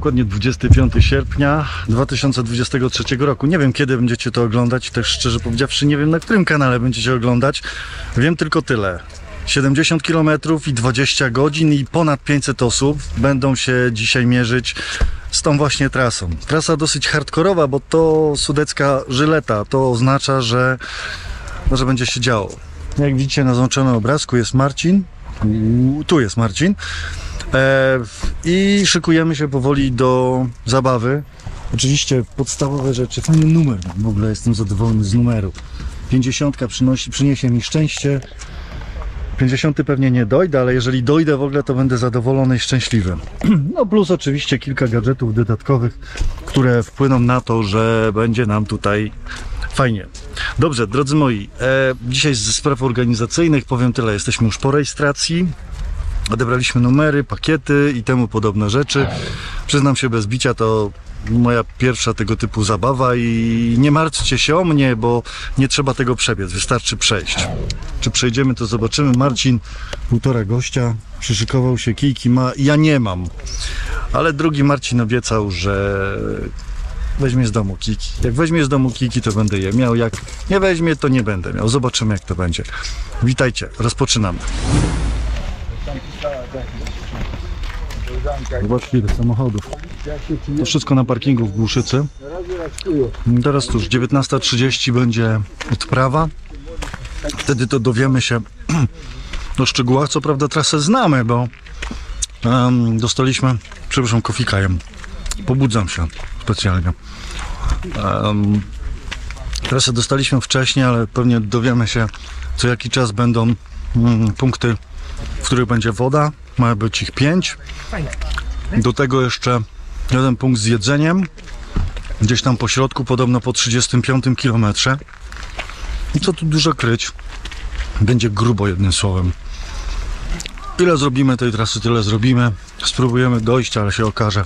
dokładnie 25 sierpnia 2023 roku. Nie wiem kiedy będziecie to oglądać, też szczerze powiedziawszy nie wiem na którym kanale będziecie oglądać. Wiem tylko tyle. 70 km i 20 godzin i ponad 500 osób będą się dzisiaj mierzyć z tą właśnie trasą. Trasa dosyć hardkorowa, bo to sudecka żyleta. To oznacza, że, no, że będzie się działo. Jak widzicie na załączonym obrazku jest Marcin. Tu jest Marcin. E, I szykujemy się powoli do zabawy. Oczywiście podstawowe rzeczy. Fajny numer. W ogóle jestem zadowolony z numeru. 50 przynosi, przyniesie mi szczęście. 50 pewnie nie dojdę, ale jeżeli dojdę w ogóle, to będę zadowolony i szczęśliwy. No plus oczywiście kilka gadżetów dodatkowych, które wpłyną na to, że będzie nam tutaj fajnie. Dobrze, drodzy moi, e, dzisiaj ze spraw organizacyjnych powiem tyle. Jesteśmy już po rejestracji. Odebraliśmy numery, pakiety i temu podobne rzeczy. Przyznam się bez bicia, to moja pierwsza tego typu zabawa i nie martwcie się o mnie, bo nie trzeba tego przebiec, wystarczy przejść. Czy przejdziemy, to zobaczymy. Marcin, półtora gościa, przyszykował się, kijki ma, ja nie mam. Ale drugi Marcin obiecał, że weźmie z domu kiki. Jak weźmie z domu kiki, to będę je miał. Jak nie weźmie, to nie będę miał. Zobaczymy, jak to będzie. Witajcie, rozpoczynamy. Zobaczcie ile samochodów. To wszystko na parkingu w Głuszycy. Teraz już 19.30 będzie odprawa. Wtedy to dowiemy się o szczegółach. Co prawda trasę znamy, bo em, dostaliśmy, przepraszam, kofikajem. Pobudzam się specjalnie. Em, trasę dostaliśmy wcześniej, ale pewnie dowiemy się co jaki czas będą mm, punkty, w których będzie woda. Ma być ich pięć. Do tego jeszcze jeden punkt z jedzeniem. Gdzieś tam po środku, podobno po 35 kilometrze. I co tu dużo kryć? Będzie grubo jednym słowem. Ile zrobimy tej trasy, tyle zrobimy. Spróbujemy dojść, ale się okaże.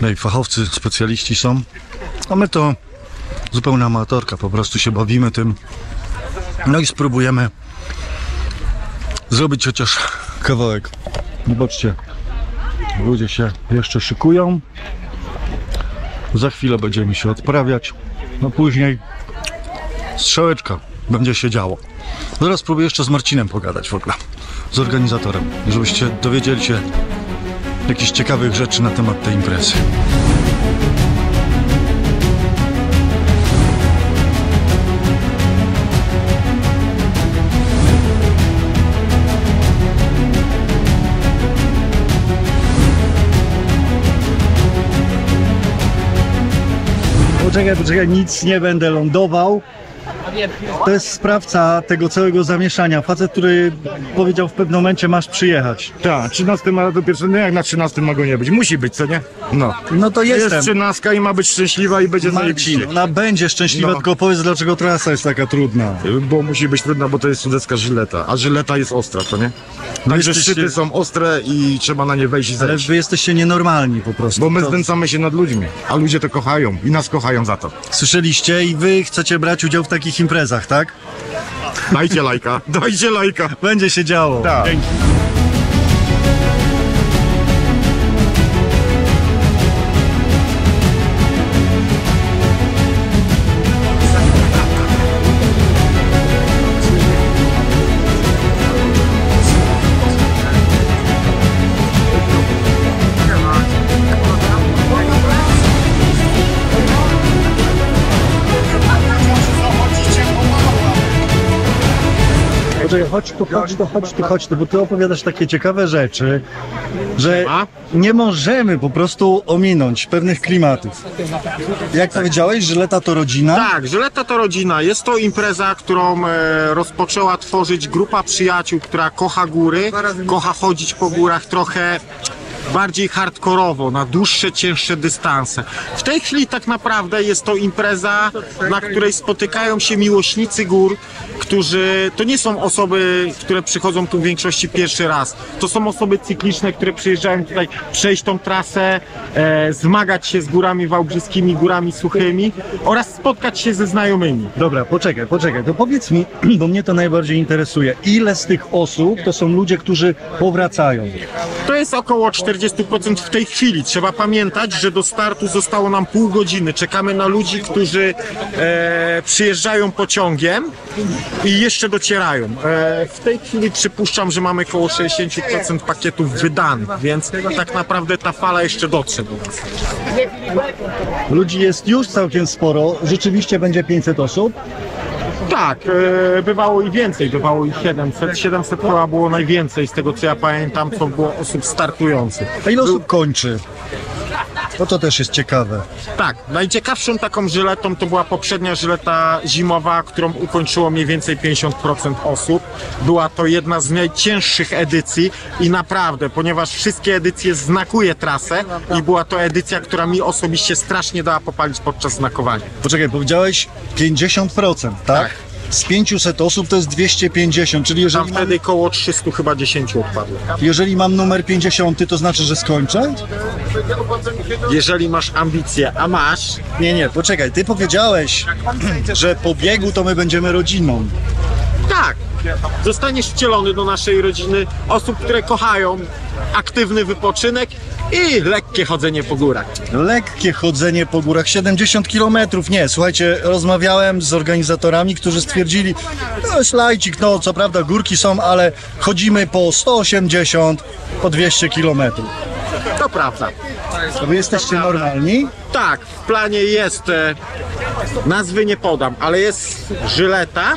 No i fachowcy, specjaliści są. A my to zupełna amatorka, po prostu się bawimy tym. No i spróbujemy zrobić chociaż kawałek. Zobaczcie, ludzie się jeszcze szykują. Za chwilę będziemy się odprawiać. No później strzałeczka będzie się działo. Zaraz spróbuję jeszcze z Marcinem pogadać w ogóle, z organizatorem, żebyście dowiedzieli się jakichś ciekawych rzeczy na temat tej imprezy. Poczekaj, poczekaj, nic nie będę lądował. To jest sprawca tego całego zamieszania. Facet, który powiedział w pewnym momencie masz przyjechać. Tak, 13 ma do pierwszego, no jak na 13 ma go nie być? Musi być, co nie? No. No to Jest jestem. 13 i ma być szczęśliwa i będzie zajebiście. ona będzie szczęśliwa, No. tylko powiedz dlaczego trasa jest taka trudna. Bo musi być trudna, bo to jest sudecka żyleta, a żyleta jest ostra, co nie? No Także jesteście- szczyty są ostre i trzeba na nie wejść i Ale zejść. wy jesteście nienormalni po prostu. Bo my To znęcamy się nad ludźmi, a ludzie to kochają i nas kochają za to. Słyszeliście i wy chcecie brać udział w takich imprezach, tak? Dajcie lajka, dajcie lajka. Będzie się działo. Tak. Dzięki. Poczekaj, chodź tu, chodź tu, chodź tu, chodź tu, bo ty opowiadasz takie ciekawe rzeczy, że nie możemy po prostu ominąć pewnych klimatów. Jak powiedziałeś, że leta to rodzina? Tak, Żyleta to rodzina. Jest to impreza, którą e, rozpoczęła tworzyć grupa przyjaciół, która kocha góry, kocha chodzić po górach trochę bardziej hardkorowo, na dłuższe, cięższe dystanse. W tej chwili tak naprawdę jest to impreza, na której spotykają się miłośnicy gór, którzy to nie są osoby, które przychodzą tu w większości pierwszy raz. To są osoby cykliczne, które przyjeżdżają tutaj przejść tą trasę, e, zmagać się z górami wałbrzyskimi, górami suchymi oraz spotkać się ze znajomymi. Dobra, poczekaj, poczekaj, to powiedz mi, bo mnie to najbardziej interesuje, ile z tych osób to są ludzie, którzy powracają? To jest około 4 40% w tej chwili. Trzeba pamiętać, że do startu zostało nam pół godziny. Czekamy na ludzi, którzy e, przyjeżdżają pociągiem i jeszcze docierają. E, w tej chwili przypuszczam, że mamy około 60% pakietów wydanych, więc tak naprawdę ta fala jeszcze dotrze do nas. Ludzi jest już całkiem sporo. Rzeczywiście będzie 500 osób. Tak, e, bywało i więcej, bywało i 700. 700 chyba było najwięcej z tego co ja pamiętam, co było osób startujących. A ile osób kończy? No to też jest ciekawe. Tak, najciekawszą taką żyletą to była poprzednia żyleta zimowa, którą ukończyło mniej więcej 50% osób. Była to jedna z najcięższych edycji i naprawdę, ponieważ wszystkie edycje znakuje trasę i była to edycja, która mi osobiście strasznie dała popalić podczas znakowania. Poczekaj, powiedziałeś 50%, tak? Tak. Z 500 osób to jest 250, czyli Tam jeżeli mam, wtedy koło 300 chyba 10 odpadło. jeżeli mam numer 50, to znaczy, że skończę? Jeżeli masz ambicje, a masz, Nie, nie, poczekaj, ty powiedziałeś, że po biegu to my będziemy rodziną. tak, zostaniesz wcielony do naszej rodziny osób, które kochają aktywny wypoczynek i lekkie chodzenie po górach. Lekkie chodzenie po górach, 70 km. Nie, słuchajcie, rozmawiałem z organizatorami, którzy stwierdzili, no szlajcik, no co prawda górki są, ale chodzimy po 180, po 200 km. To prawda. To wy jesteście normalni? Tak, w planie jest, e, nazwy nie podam, ale jest żyleta.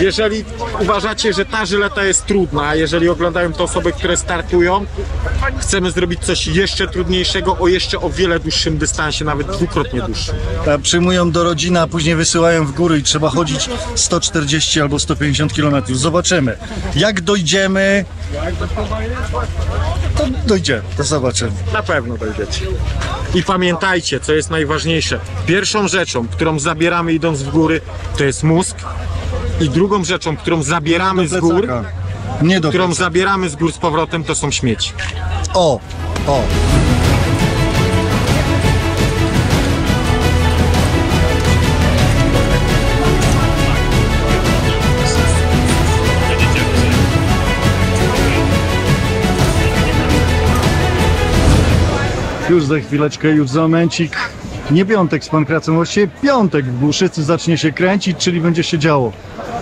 Jeżeli uważacie, że ta żyleta jest trudna, jeżeli oglądają to osoby, które startują, chcemy zrobić coś jeszcze trudniejszego, o jeszcze o wiele dłuższym dystansie, nawet dwukrotnie dłuższym. A Przyjmują do rodziny, a później wysyłają w góry i trzeba chodzić 140 albo 150 km. Zobaczymy. Jak dojdziemy, to dojdziemy, to zobaczymy. Na pewno dojdziecie. I pamiętajcie, co jest najważniejsze. Pierwszą rzeczą, którą zabieramy idąc w góry, to jest mózg. I drugą rzeczą, którą zabieramy z gór, Nie do którą zabieramy z gór z powrotem, to są śmieci. O, o. Już za chwileczkę, już za momencik. Nie piątek z pankracem, właściwie piątek w Głuszycy zacznie się kręcić, czyli będzie się działo.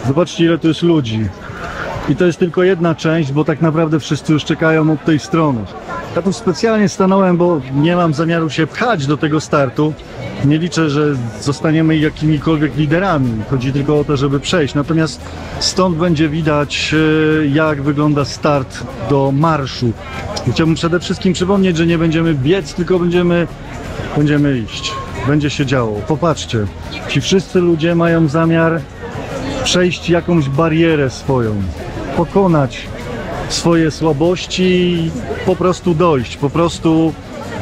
Zobaczcie ile tu jest ludzi. I to jest tylko jedna część, bo tak naprawdę wszyscy już czekają od tej strony. Ja tu specjalnie stanąłem, bo nie mam zamiaru się pchać do tego startu. Nie liczę, że zostaniemy jakimikolwiek liderami. Chodzi tylko o to, żeby przejść. Natomiast stąd będzie widać, e, jak wygląda start do marszu. Chciałbym przede wszystkim przypomnieć, że nie będziemy biec, tylko będziemy, będziemy iść. Będzie się działo. Popatrzcie, ci wszyscy ludzie mają zamiar przejść jakąś barierę swoją, pokonać swoje słabości po prostu dojść, po prostu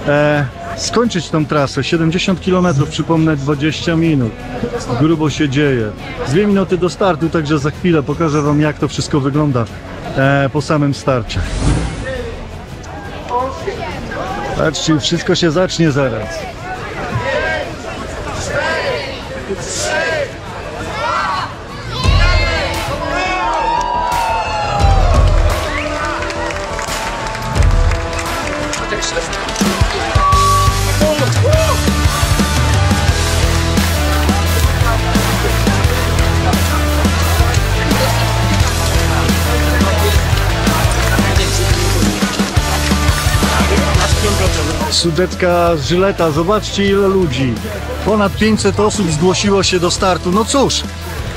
e, skończyć tą trasę. 70 km, przypomnę 20 minut. Grubo się dzieje. Dwie minuty do startu, także za chwilę pokażę Wam jak to wszystko wygląda e, po samym starcie. Patrzcie, wszystko się zacznie zaraz. Sudecka Żyleta, zobaczcie ile ludzi. Ponad 500 osób zgłosiło się do startu. No cóż,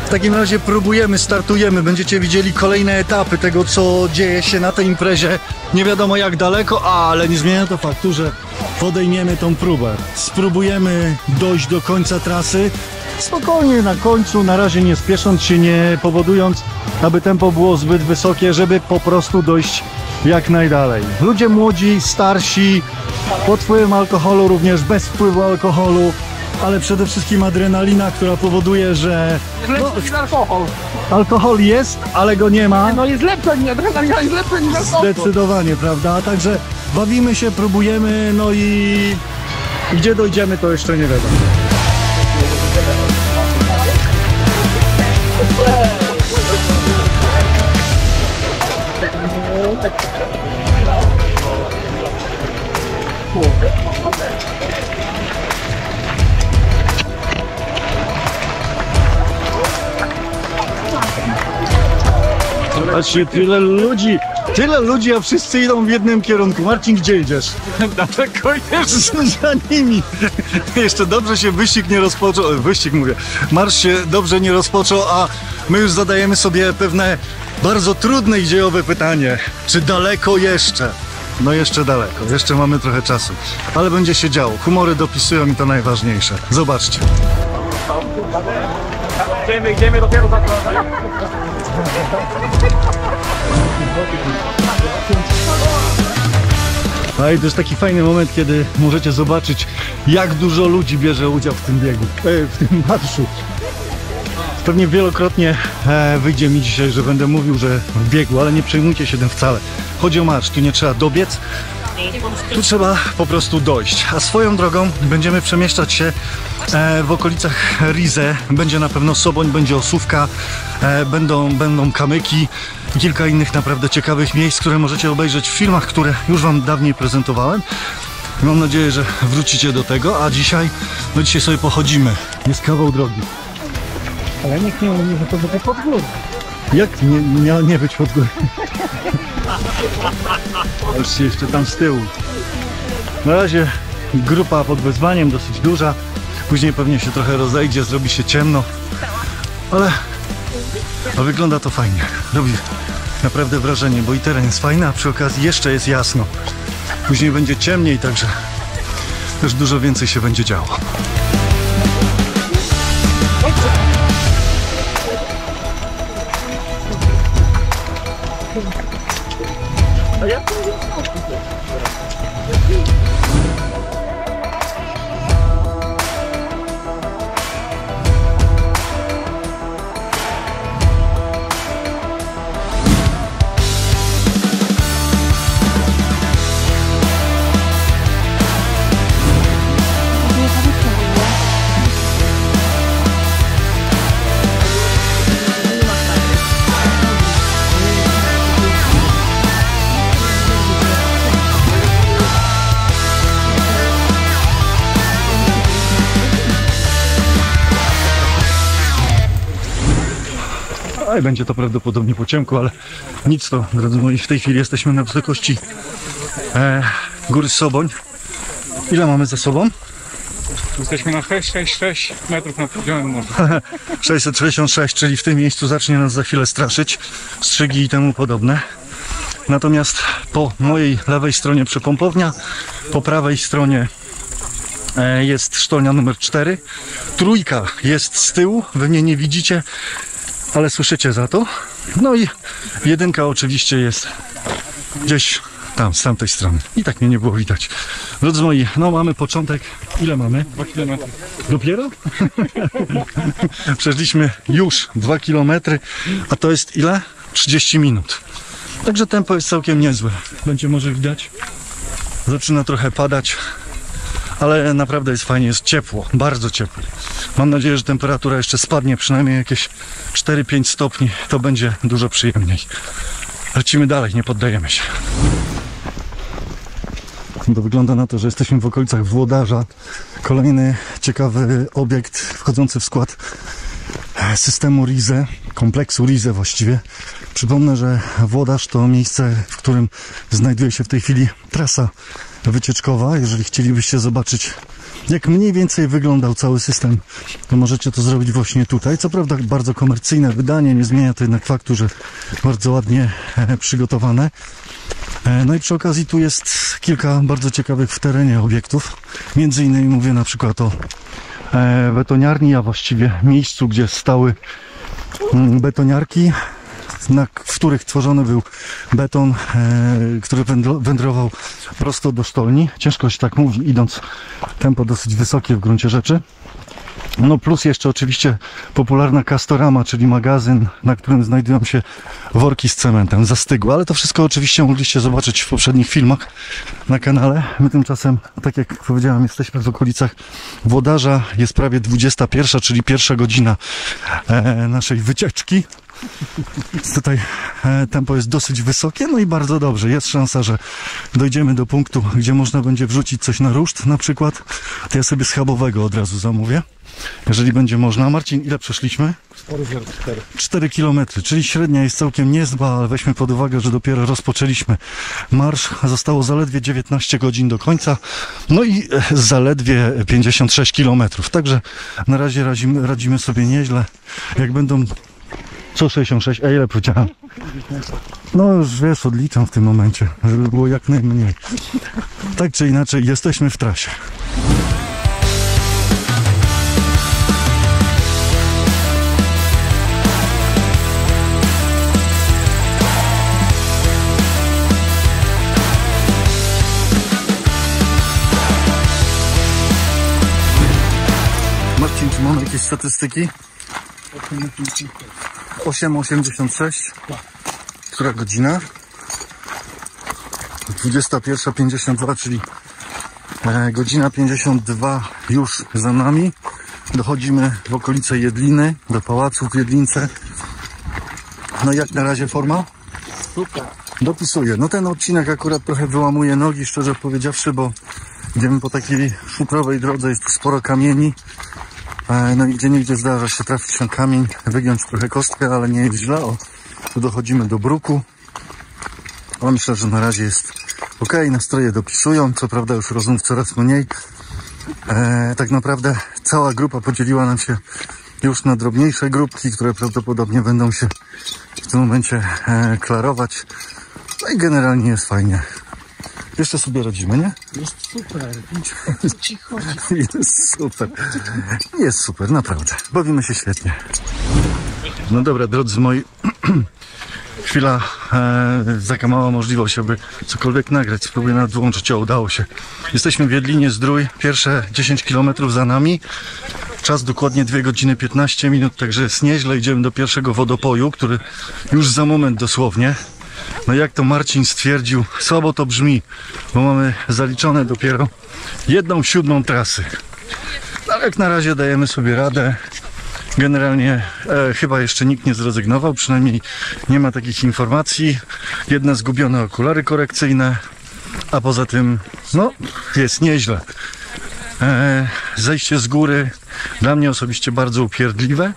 w takim razie próbujemy, startujemy. Będziecie widzieli kolejne etapy tego, co dzieje się na tej imprezie. Nie wiadomo jak daleko, ale nie zmienia to faktu, że podejmiemy tą próbę. Spróbujemy dojść do końca trasy. Spokojnie na końcu, na razie nie spiesząc się, nie powodując, aby tempo było zbyt wysokie, żeby po prostu dojść jak najdalej. Ludzie młodzi, starsi, pod wpływem alkoholu, również bez wpływu alkoholu, ale przede wszystkim adrenalina, która powoduje, że Lepszy niż alkohol. alkohol jest, ale go nie ma. No jest lepsze niż adrenalina, jest lepsze niż alkohol. Zdecydowanie, prawda? Także bawimy się, próbujemy, no i gdzie dojdziemy, to jeszcze nie wiadomo. Patrzcie, tyle ludzi, tyle ludzi, a wszyscy idą w jednym kierunku. Marcin, gdzie idziesz? Dlaczego idziesz? za nimi. Jeszcze dobrze się wyścig nie rozpoczął. e, Wyścig mówię. Marsz się dobrze nie rozpoczął, a my już zadajemy sobie pewne bardzo trudne i dziejowe pytanie. Czy daleko jeszcze? No jeszcze daleko, jeszcze mamy trochę czasu. Ale będzie się działo. Humory dopisują mi to najważniejsze. Zobaczcie. Idziemy, idziemy dopiero za No i to jest taki fajny moment, kiedy możecie zobaczyć, jak dużo ludzi bierze udział w tym biegu, e, w tym marszu. Pewnie wielokrotnie e, wyjdzie mi dzisiaj, że będę mówił, że w biegu, ale nie przejmujcie się tym wcale. Chodzi o marsz, tu nie trzeba dobiec, tu trzeba po prostu dojść. A swoją drogą będziemy przemieszczać się e, w okolicach Rize. Będzie na pewno Soboń, będzie Osówka, e, będą, będą kamyki i kilka innych naprawdę ciekawych miejsc, które możecie obejrzeć w filmach, które już Wam dawniej prezentowałem. Mam nadzieję, że wrócicie do tego, a dzisiaj, no dzisiaj sobie pochodzimy. Jest kawał drogi. Ale nikt nie mówi, że to będzie pod górę. Jak nie, nie, nie być pod górę? Patrzcie jeszcze tam z tyłu. Na razie grupa pod wezwaniem dosyć duża. Później pewnie się trochę rozejdzie, zrobi się ciemno. Ale, ale wygląda to fajnie. Robi naprawdę wrażenie, bo i teren jest fajny, a przy okazji jeszcze jest jasno. Później będzie ciemniej, także też dużo więcej się będzie działo. А я не знал, что Oj, będzie to prawdopodobnie po ciemku, ale nic to, drodzy moi, w tej chwili jesteśmy na wysokości e, góry Soboń. Ile mamy za sobą? Jesteśmy na 666 metrów nad poziomem morza. 666, czyli w tym miejscu zacznie nas za chwilę straszyć, strzygi i temu podobne. Natomiast po mojej lewej stronie przepompownia, po prawej stronie e, jest sztolnia numer 4. Trójka jest z tyłu, wy mnie nie widzicie, ale słyszycie za to. No i jedynka oczywiście jest gdzieś tam, z tamtej strony. I tak mnie nie było widać. Drodzy moi, no mamy początek. Ile mamy? 2 km. Dopiero? Przeszliśmy już 2 km, a to jest ile? 30 minut. Także tempo jest całkiem niezłe. Będzie może widać. Zaczyna trochę padać, ale naprawdę jest fajnie, jest ciepło, bardzo ciepło. Mam nadzieję, że temperatura jeszcze spadnie przynajmniej jakieś 4-5 stopni, to będzie dużo przyjemniej. Lecimy dalej, nie poddajemy się. To wygląda na to, że jesteśmy w okolicach Włodarza. Kolejny ciekawy obiekt wchodzący w skład systemu RIZE, kompleksu RIZE właściwie. Przypomnę, że Włodarz to miejsce, w którym znajduje się w tej chwili trasa wycieczkowa. Jeżeli chcielibyście zobaczyć, jak mniej więcej wyglądał cały system, to możecie to zrobić właśnie tutaj. Co prawda bardzo komercyjne wydanie, nie zmienia to jednak faktu, że bardzo ładnie e, przygotowane. E, No i przy okazji tu jest kilka bardzo ciekawych w terenie obiektów. Między innymi mówię na przykład o e, betoniarni, a właściwie miejscu, gdzie stały mm, betoniarki, na, których tworzony był beton, e, który wędro- wędrował prosto do sztolni. Ciężko się tak mówi, idąc tempo dosyć wysokie w gruncie rzeczy. No plus jeszcze oczywiście popularna Castorama, czyli magazyn, na którym znajdują się worki z cementem, zastygłe, ale to wszystko oczywiście mogliście zobaczyć w poprzednich filmach na kanale. My tymczasem, tak jak powiedziałem, jesteśmy w okolicach Włodarza, jest prawie 21, czyli pierwsza godzina e, naszej wycieczki. Więc Tutaj e, tempo jest dosyć wysokie, no i bardzo dobrze. Jest szansa, że dojdziemy do punktu, gdzie można będzie wrzucić coś na ruszt na przykład. To ja sobie schabowego od razu zamówię, jeżeli będzie można. Marcin, ile przeszliśmy? 4 km, czyli średnia jest całkiem niezła, ale weźmy pod uwagę, że dopiero rozpoczęliśmy marsz. Zostało zaledwie 19 godzin do końca, no i e, zaledwie 56 km. Także na razie radzimy, radzimy sobie nieźle. Jak będą co 66? A ile powiedziałem? No już wiesz, odliczam w tym momencie, żeby było jak najmniej. Tak czy inaczej, jesteśmy w trasie. Marcin, czy mamy jakieś statystyki? 8.86. Która godzina? 21.52, czyli e, godzina 52 już za nami. Dochodzimy w okolice Jedliny, do pałacu w Jedlince. No jak na razie forma? Super. Dopisuję. No ten odcinek akurat trochę wyłamuje nogi, szczerze powiedziawszy, bo idziemy po takiej szutrowej drodze, jest tu sporo kamieni. No i gdzie nigdzie zdarza się trafić na kamień, wygiąć trochę kostkę, ale nie jest źle. O, tu dochodzimy do bruku. Ale myślę, że na razie jest ok, nastroje dopisują, co prawda już rozmów coraz mniej. E, tak naprawdę cała grupa podzieliła nam się już na drobniejsze grupki, które prawdopodobnie będą się w tym momencie e, klarować. No i generalnie jest fajnie. Jeszcze sobie radzimy, nie? Jest super. Cicho. Jest super. Jest super, naprawdę. Bawimy się świetnie. No dobra, drodzy moi. Chwila, e, taka mała możliwość, aby cokolwiek nagrać. Spróbuję nawet wyłączyć. O, udało się. Jesteśmy w Jedlinie Zdrój. Pierwsze 10 km za nami. Czas dokładnie 2 godziny 15 minut, także jest nieźle. Idziemy do pierwszego wodopoju, który już za moment dosłownie. No jak to Marcin stwierdził, słabo to brzmi, bo mamy zaliczone dopiero jedną siódmą trasy. No, Ale jak na razie dajemy sobie radę. Generalnie e, chyba jeszcze nikt nie zrezygnował, przynajmniej nie ma takich informacji. Jedne zgubione okulary korekcyjne, a poza tym, no, jest nieźle. E, zejście z góry dla mnie osobiście bardzo upierdliwe.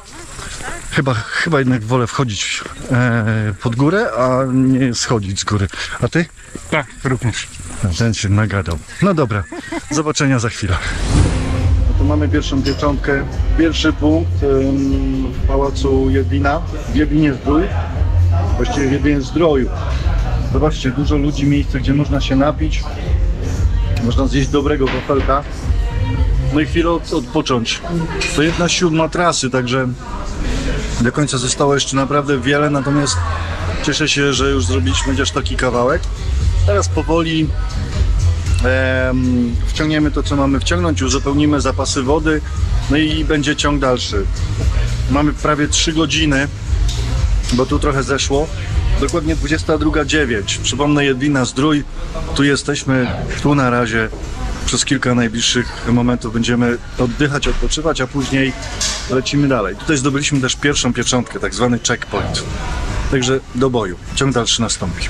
Chyba, chyba jednak wolę wchodzić e, pod górę, a nie schodzić z góry. A ty? Tak, również. Ten się nagadał. No dobra, zobaczenia za chwilę. No to mamy pierwszą pieczątkę. Pierwszy punkt ym, w pałacu Jedlina, w Jedlinie Zdrój. Właściwie w Jedlinie Zdroju. Zobaczcie, dużo ludzi, miejsce, gdzie można się napić. Można zjeść dobrego wafelka. No i chwilę od, odpocząć. To jedna siódma trasy, także do końca zostało jeszcze naprawdę wiele, natomiast cieszę się, że już zrobiliśmy chociaż taki kawałek. Teraz powoli em, wciągniemy to, co mamy wciągnąć, uzupełnimy zapasy wody, no i będzie ciąg dalszy. Mamy prawie 3 godziny, bo tu trochę zeszło. Dokładnie 22.09. Przypomnę, Jedlina Zdrój. Tu jesteśmy, tu na razie. Przez kilka najbliższych momentów będziemy oddychać, odpoczywać, a później lecimy dalej. Tutaj zdobyliśmy też pierwszą pieczątkę, tak zwany checkpoint. Także do boju. Ciąg dalszy nastąpi.